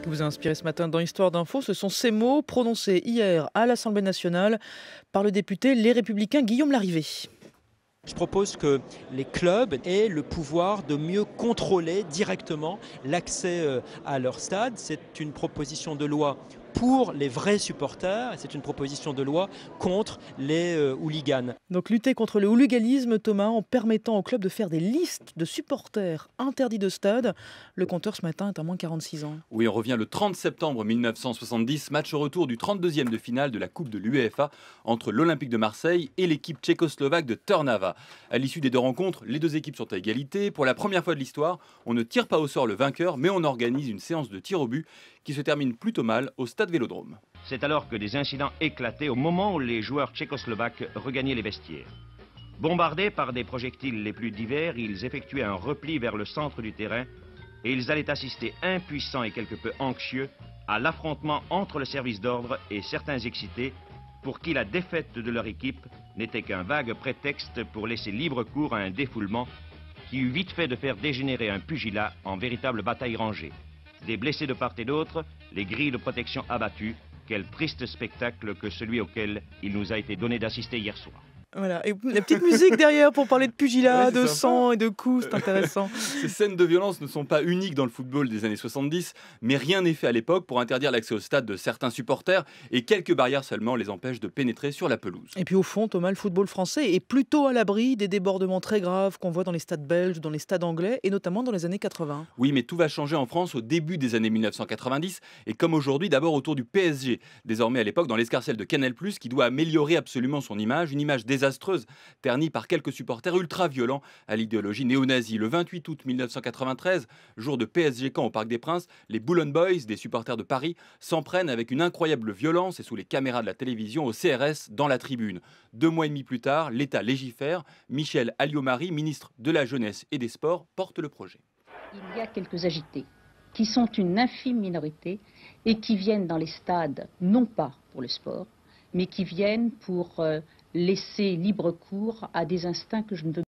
ce qui vous a inspiré ce matin dans Histoire d'Info. Ce sont ces mots prononcés hier à l'Assemblée nationale par le député Les Républicains Guillaume Larrivé. Je propose que les clubs aient le pouvoir de mieux contrôler directement l'accès euh, à leur stade. C'est une proposition de loi pour les vrais supporters. C'est une proposition de loi contre les euh, hooligans. Donc lutter contre le hooliganisme, Thomas, en permettant au club de faire des listes de supporters interdits de stade. Le compteur ce matin est à moins 46 ans. Oui, on revient le 30 septembre 1970, match au retour du 32e de finale de la Coupe de l'UEFA entre l'Olympique de Marseille et l'équipe tchécoslovaque de Trnava. À l'issue des deux rencontres, les deux équipes sont à égalité. Pour la première fois de l'histoire, on ne tire pas au sort le vainqueur, mais on organise une séance de tir au but qui se termine plutôt mal au stade Vélodrome. C'est alors que des incidents éclataient au moment où les joueurs tchécoslovaques regagnaient les vestiaires. Bombardés par des projectiles les plus divers, ils effectuaient un repli vers le centre du terrain et ils allaient assister impuissants et quelque peu anxieux à l'affrontement entre le service d'ordre et certains excités pour qui la défaite de leur équipe n'était qu'un vague prétexte pour laisser libre cours à un défoulement qui eut vite fait de faire dégénérer un pugilat en véritable bataille rangée des blessés de part et d'autre, les grilles de protection abattues. Quel triste spectacle que celui auquel il nous a été donné d'assister hier soir. Voilà, et la petite musique derrière pour parler de pugilat, de sang et de coups, c'est intéressant. Ces scènes de violence ne sont pas uniques dans le football des années 70, mais rien n'est fait à l'époque pour interdire l'accès au stade de certains supporters et quelques barrières seulement les empêchent de pénétrer sur la pelouse. Et puis au fond, Thomas, le football français est plutôt à l'abri des débordements très graves qu'on voit dans les stades belges dans les stades anglais et notamment dans les années 80. Oui, mais tout va changer en France au début des années 1990 et comme aujourd'hui, d'abord autour du PSG, désormais à l'époque dans l'escarcelle de Canal+, qui doit améliorer absolument son image, une image désastreuse, ternie par quelques supporters ultra-violents à l'idéologie néo-nazie. Le 28 août 1993, jour de PSG camp au Parc des Princes, les Boulogne Boys, des supporters de Paris, s'en prennent avec une incroyable violence et sous les caméras de la télévision au CRS dans la tribune. Deux mois et demi plus tard, l'État légifère. Michel Alliot-Marie, ministre de la Jeunesse et des Sports, porte le projet. Il y a quelques agités qui sont une infime minorité et qui viennent dans les stades, non pas pour le sport, mais qui viennent pour euh, laisser libre cours à des instincts que je ne veux